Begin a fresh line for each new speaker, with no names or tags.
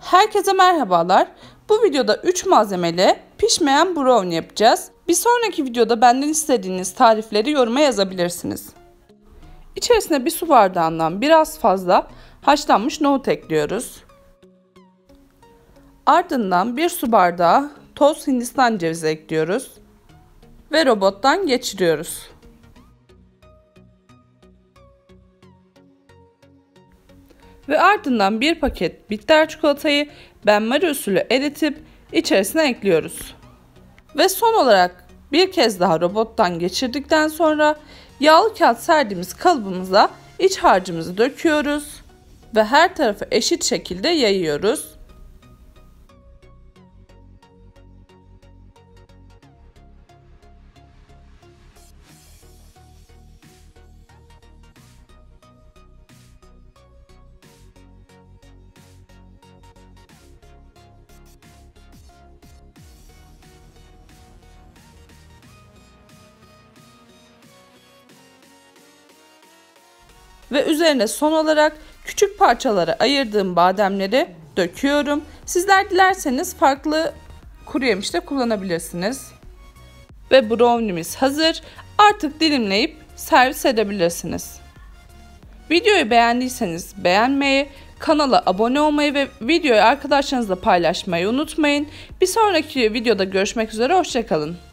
Herkese merhabalar. Bu videoda 3 malzemeli pişmeyen brownie yapacağız. Bir sonraki videoda benden istediğiniz tarifleri yoruma yazabilirsiniz. İçerisine bir su bardağından biraz fazla haşlanmış nohut ekliyoruz. Ardından bir su bardağı toz hindistan cevizi ekliyoruz ve robottan geçiriyoruz. Ve ardından bir paket bitter çikolatayı benmari usulü eritip içerisine ekliyoruz. Ve son olarak bir kez daha robottan geçirdikten sonra yağlı kağıt serdiğimiz kalıbımıza iç harcımızı döküyoruz ve her tarafı eşit şekilde yayıyoruz. Ve üzerine son olarak küçük parçalara ayırdığım bademleri döküyorum. Sizler dilerseniz farklı kuru yemiş de kullanabilirsiniz. Ve brownie'miz hazır. Artık dilimleyip servis edebilirsiniz. Videoyu beğendiyseniz beğenmeyi, kanala abone olmayı ve videoyu arkadaşlarınızla paylaşmayı unutmayın. Bir sonraki videoda görüşmek üzere, hoşçakalın.